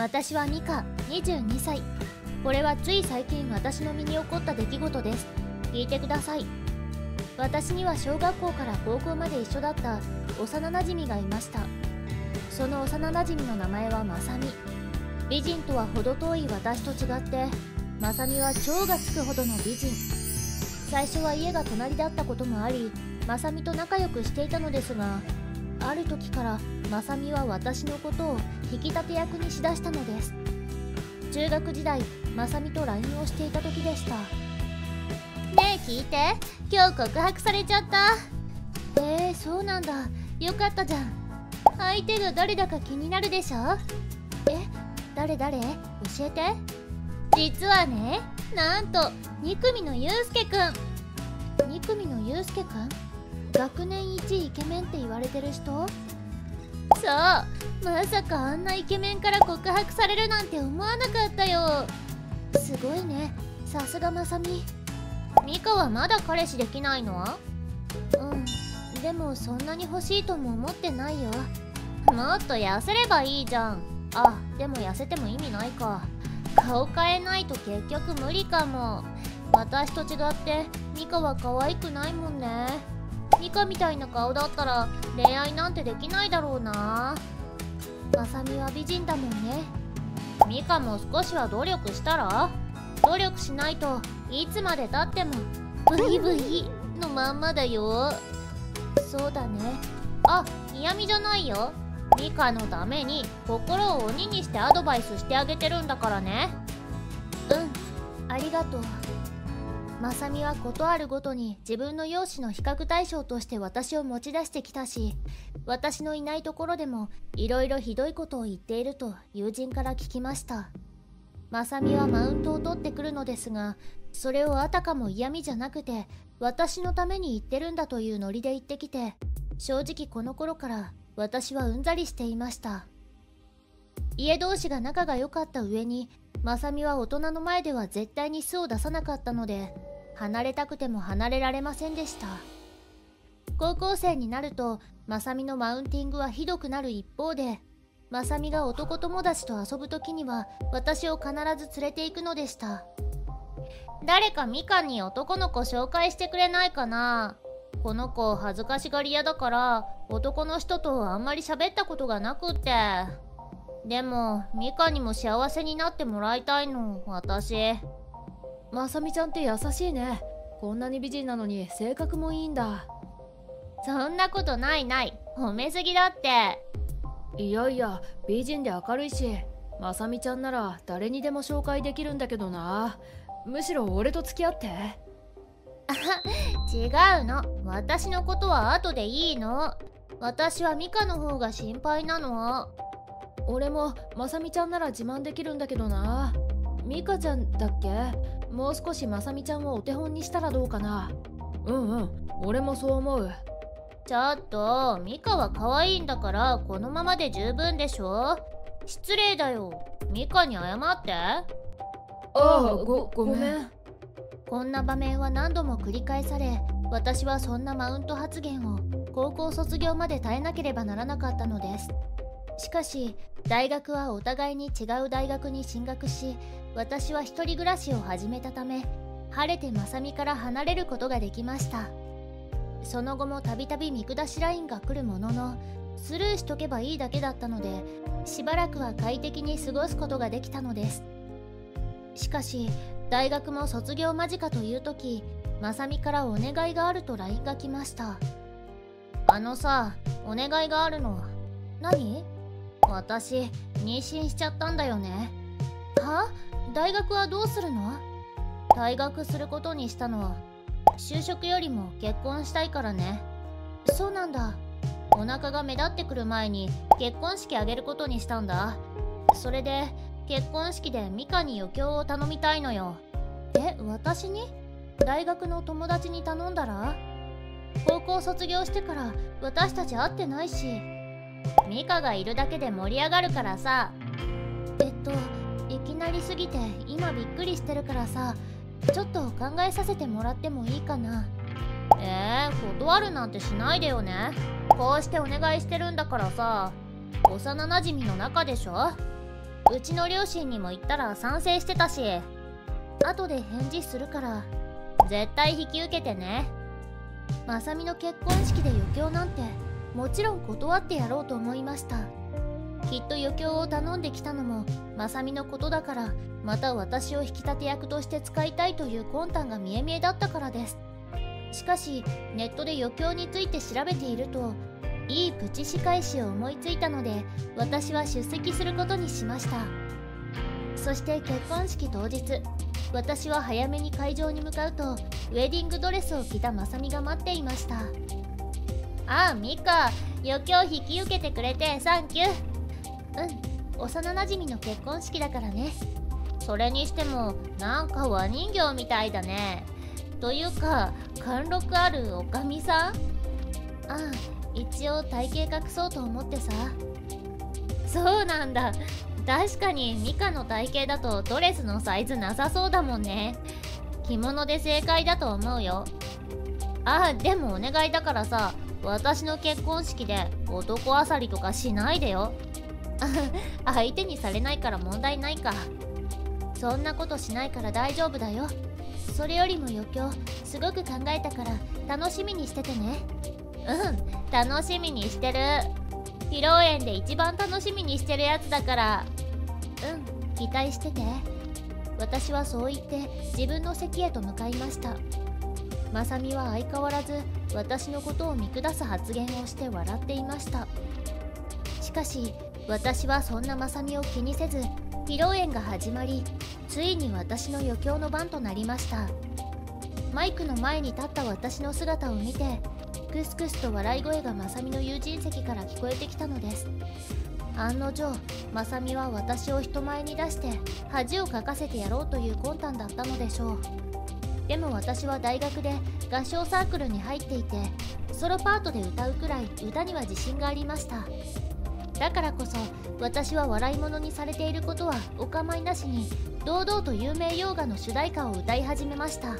私はミカ22歳。これはつい最近私の身に起こった出来事です。聞いてください。私には小学校から高校まで一緒だった幼なじみがいました。その幼なじみの名前はまさみ。美人とは程遠い私と違ってまさみは蝶がつくほどの美人。最初は家が隣だったこともありまさみと仲良くしていたのですがある時からまさみは私のことを引き立て役にしだしたのです。中学時代まさみと LINE をしていた時でした。ねえ聞いて。今日告白されちゃった。えー、そうなんだ。よかったじゃん。相手が誰だか気になるでしょ？え誰誰？教えて。実はねなんと2組のゆうすけくん。2組のゆうすけくん？学年一イケメンって言われてる人？そうまさかあんなイケメンから告白されるなんて思わなかったよ。すごいね。さすがまさみ。ミカはまだ彼氏できないの？うんでもそんなに欲しいとも思ってないよ。もっと痩せればいいじゃん。あでも痩せても意味ないか。顔変えないと結局無理かも。私と違ってミカは可愛くないもんね。ミカみたいな顔だったら恋愛なんてできないだろうな。まさみは美人だもんね。ミカも少しは努力したら？努力しないといつまでたってもブイブイのまんまだよ。そうだね。あ嫌味じゃないよ。ミカのために心を鬼にしてアドバイスしてあげてるんだからね。うんありがとう。まさみはことあるごとに自分の容姿の比較対象として私を持ち出してきたし私のいないところでもいろいろひどいことを言っていると友人から聞きました。まさみはマウントを取ってくるのですがそれをあたかも嫌味じゃなくて私のために言ってるんだというノリで言ってきて正直この頃から私はうんざりしていました。家同士が仲が良かった上にまさみは大人の前では絶対に巣を出さなかったので離れたくても離れられませんでした。高校生になるとまさみのマウンティングはひどくなる一方でまさみが男友達と遊ぶ時には私を必ず連れて行くのでした。誰かみかんに男の子紹介してくれないかな？この子恥ずかしがり屋だから男の人とあんまり喋ったことがなくって。でもミカにも幸せになってもらいたいの私。まさみちゃんって優しいね。こんなに美人なのに性格もいいんだ。そんなことないない。褒めすぎだって。いやいや美人で明るいしまさみちゃんなら誰にでも紹介できるんだけどな。むしろ俺と付き合って。違うの。私のことは後でいいの。私はミカの方が心配なの俺もまさみちゃんなら自慢できるんだけどなミカちゃんだっけ？もう少しまさみちゃんをお手本にしたらどうかな。うんうん俺もそう思う。ちょっとミカは可愛いんだからこのままで十分でしょ？失礼だよ。ミカに謝って。ああごごめん。こんな場面は何度も繰り返され私はそんなマウント発言を高校卒業まで耐えなければならなかったのですしかし大学はお互いに違う大学に進学し私は一人暮らしを始めたため晴れてまさみから離れることができました。その後もたびたび見下しラインが来るもののスルーしとけばいいだけだったのでしばらくは快適に過ごすことができたのです。しかし大学も卒業間近という時まさみからお願いがあると LINE が来ました。あのさお願いがあるの何？私妊娠しちゃったんだよね。は？大学はどうするの？退学することにしたのは就職よりも結婚したいからね。そうなんだ。お腹が目立ってくる前に結婚式あげることにしたんだ。それで結婚式でミカに余興を頼みたいのよ。え私に？大学の友達に頼んだら？高校卒業してから私たち会ってないし。ミカがいるだけで盛り上がるからさ。えっといきなりすぎて今びっくりしてるからさ。ちょっと考えさせてもらってもいいかな。えー、断るなんてしないでよね。こうしてお願いしてるんだからさ。幼なじみの中でしょ。うちの両親にも言ったら賛成してたし。後で返事するから。絶対引き受けてね。まさみの結婚式で余興なんて。もちろん断ってやろうと思いました。きっと余興を頼んできたのもまさみのことだからまた私を引き立て役として使いたいという魂胆が見え見えだったからです。しかしネットで余興について調べているといいプチ仕返しを思いついたので私は出席することにしました。そして結婚式当日私は早めに会場に向かうとウェディングドレスを着たまさみが待っていました。ああミカ余興引き受けてくれてサンキュー。うん幼なじみの結婚式だからね。それにしてもなんか和人形みたいだね。というか貫禄あるおかみさん？ああ一応体型隠そうと思ってさ。そうなんだ。確かにミカの体型だとドレスのサイズなさそうだもんね。着物で正解だと思うよ。ああでもお願いだからさ私の結婚式で男あさりとかしないでよ。相手にされないから問題ないか。そんなことしないから大丈夫だよ。それよりも余興すごく考えたから楽しみにしててね。うん楽しみにしてる。披露宴で一番楽しみにしてるやつだから。うん期待してて。私はそう言って自分の席へと向かいました。まさみは相変わらず私のことを見下す発言をして笑っていました。しかし私はそんなまさみを気にせず披露宴が始まりついに私の余興の番となりました。マイクの前に立った私の姿を見てクスクスと笑い声がまさみの友人席から聞こえてきたのです。案の定まさみは私を人前に出して恥をかかせてやろうという魂胆だったのでしょう。でも私は大学で合唱サークルに入っていてソロパートで歌うくらい歌には自信がありました。だからこそ私は笑い物にされていることはお構いなしに堂々と有名洋画の主題歌を歌い始めました。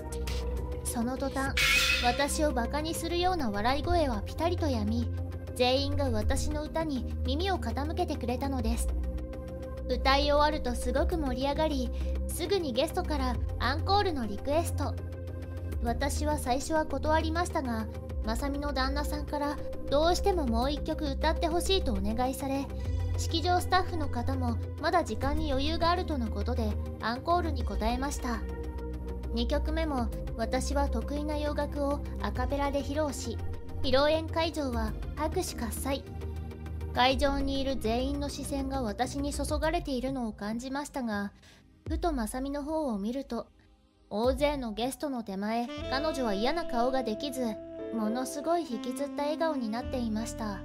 その途端私をバカにするような笑い声はピタリとやみ全員が私の歌に耳を傾けてくれたのです。歌い終わるとすごく盛り上がりすぐにゲストからアンコールのリクエスト。私は最初は断りましたがまさみの旦那さんからどうしてももう一曲歌ってほしいとお願いされ式場スタッフの方もまだ時間に余裕があるとのことでアンコールに答えました。2曲目も私は得意な洋楽をアカペラで披露し披露宴会場は拍手喝采。会場にいる全員の視線が私に注がれているのを感じましたがふとまさみの方を見ると大勢のゲストの手前彼女は嫌な顔ができずものすごい引きずった笑顔になっていました。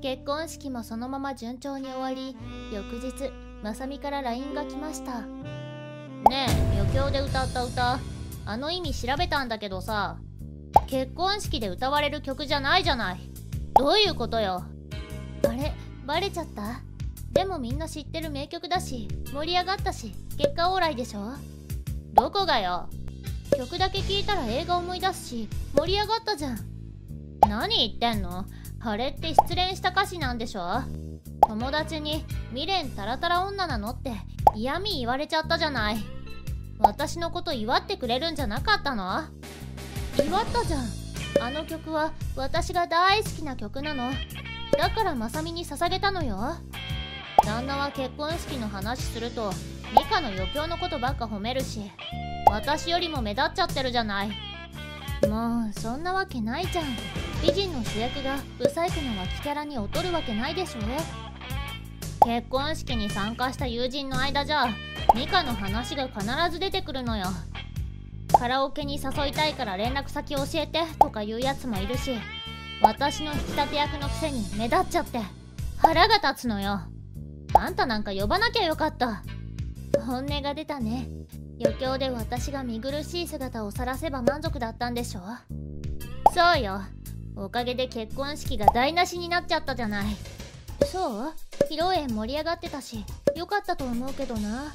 結婚式もそのまま順調に終わり翌日まさみから LINE が来ました。ねえ余興で歌った歌あの意味調べたんだけどさ結婚式で歌われる曲じゃないじゃない。どういうことよ？あれバレちゃった？でもみんな知ってる名曲だし盛り上がったし結果オーライでしょ？どこがよ？曲だけ聴いたら映画思い出すし盛り上がったじゃん。何言ってんの？あれって失恋した歌詞なんでしょ？友達に未練タラタラ女なのって嫌味言われちゃったじゃない。私のこと祝ってくれるんじゃなかったの？祝ったじゃん。あの曲は私が大好きな曲なの。だからまさみに捧げたのよ。旦那は結婚式の話するとミカの余興のことばっか褒めるし私よりも目立っちゃってるじゃない。もうそんなわけないじゃん。美人の主役がブサイクな脇キャラに劣るわけないでしょ。結婚式に参加した友人の間じゃミカの話が必ず出てくるのよ。カラオケに誘いたいから連絡先教えてとか言うやつもいるし私の引き立て役のくせに目立っちゃって腹が立つのよ。あんたなんか呼ばなきゃよかった。本音が出たね。余興で私が見苦しい姿を晒せば満足だったんでしょ。そうよ。おかげで結婚式が台無しになっちゃったじゃない。そう？披露宴盛り上がってたしよかったと思うけどな。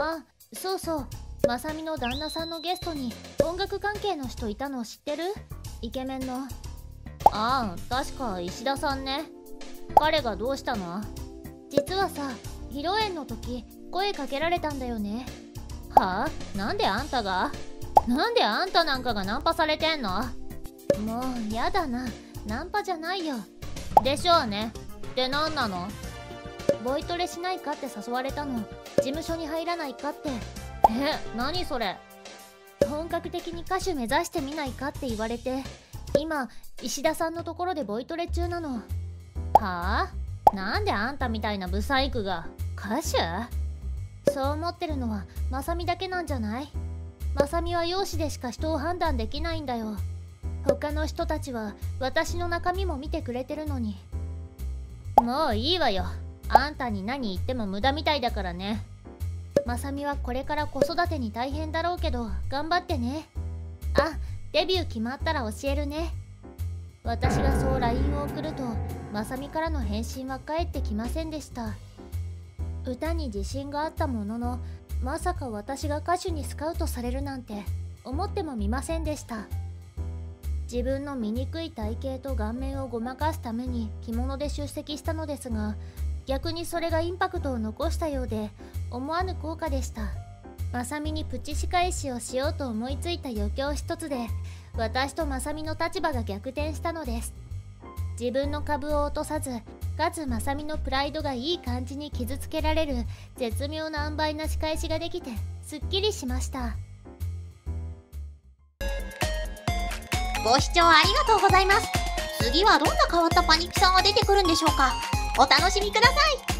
あそうそう。まさみの旦那さんのゲストに音楽関係の人いたの知ってる？イケメンの。ああ確か石田さんね。彼がどうしたの？実はさ披露宴の時声かけられたんだよね。はあ？なんであんたが？なんであんたなんかがナンパされてんの？もうやだな。ナンパじゃないよ。でしょうね。で何なの？ボイトレしないかって誘われたの。事務所に入らないかって。え何それ？本格的に歌手目指してみないかって言われて。今石田さんのところでボイトレ中なの。はあ？なんであんたみたいなブサイクが？歌手？そう思ってるのはまさみだけなんじゃない？まさみは容姿でしか人を判断できないんだよ。他の人たちは私の中身も見てくれてるのに。もういいわよ。あんたに何言っても無駄みたいだからね。まさみはこれから子育てに大変だろうけど頑張ってね。あデビュー決まったら教えるね。私がそう LINE を送るとまさみからの返信は返ってきませんでした。歌に自信があったもののまさか私が歌手にスカウトされるなんて思ってもみませんでした。自分の醜い体型と顔面をごまかすために着物で出席したのですが逆にそれがインパクトを残したようで思わぬ効果でした。まさみにプチ仕返しをしようと思いついた余興一つで私とまさみの立場が逆転したのです。自分の株を落とさずかつまさみのプライドがいい感じに傷つけられる絶妙な塩梅な仕返しができてすっきりしました。ご視聴ありがとうございます。次はどんな変わったパニキさんが出てくるんでしょうか。お楽しみください。